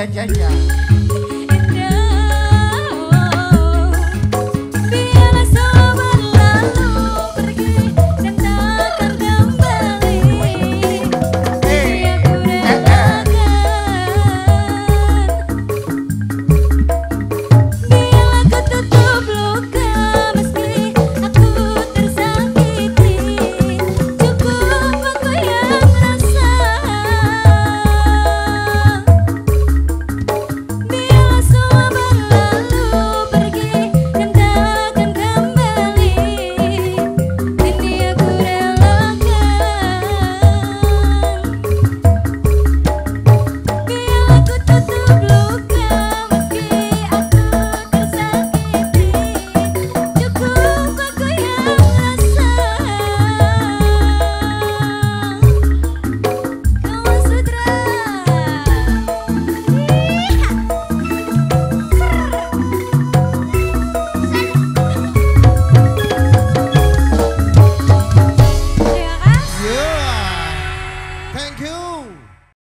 ya ya ya.